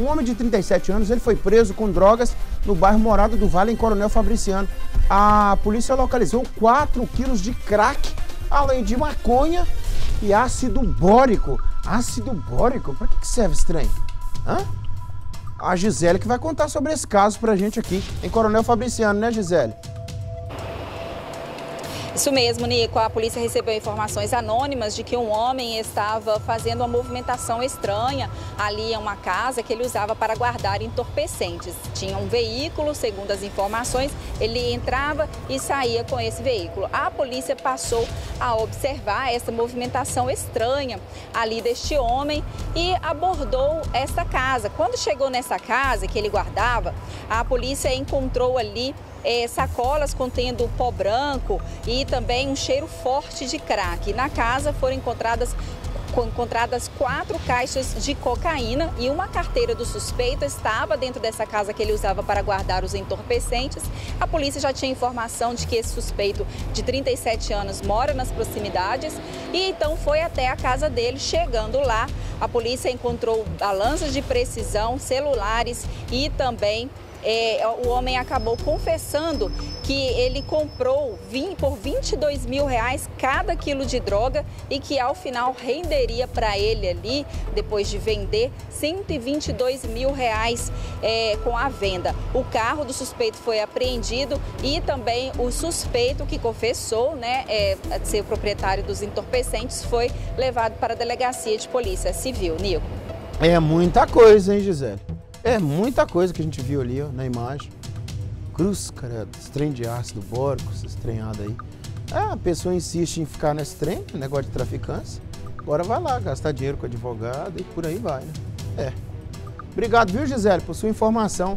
Um homem de 37 anos, ele foi preso com drogas no bairro Morado do Vale, em Coronel Fabriciano. A polícia localizou 4 quilos de crack, além de maconha e ácido bórico. Ácido bórico? Para que serve esse trem? Hã? A Gisele que vai contar sobre esse caso pra gente aqui em Coronel Fabriciano, né, Gisele? Isso mesmo, Nico. A polícia recebeu informações anônimas de que um homem estava fazendo uma movimentação estranha ali em uma casa que ele usava para guardar entorpecentes. Tinha um veículo, segundo as informações, ele entrava e saía com esse veículo. A polícia passou a observar essa movimentação estranha ali deste homem e abordou essa casa. Quando chegou nessa casa que ele guardava, a polícia encontrou ali é, sacolas contendo pó branco e também um cheiro forte de crack. Na casa foram encontradas encontradas quatro caixas de cocaína e uma carteira do suspeito estava dentro dessa casa que ele usava para guardar os entorpecentes. A polícia já tinha informação de que esse suspeito de 37 anos mora nas proximidades e então foi até a casa dele. Chegando lá, a polícia encontrou balanças de precisão, celulares e também é, o homem acabou confessando que ele comprou 20, por 22 mil reais cada quilo de droga e que ao final renderia para ele ali, depois de vender, 122 mil reais é, com a venda. O carro do suspeito foi apreendido e também o suspeito que confessou, né, é, ser o proprietário dos entorpecentes, foi levado para a delegacia de polícia civil. Nico. É muita coisa, hein, Gisele? É muita coisa que a gente viu ali ó, na imagem. Cruz, cara, esse trem de ácido bórico, esse treinado aí. Ah, a pessoa insiste em ficar nesse trem, negócio de traficância. Agora vai lá, gastar dinheiro com advogado e por aí vai, né? É. Obrigado, viu, Gisele, por sua informação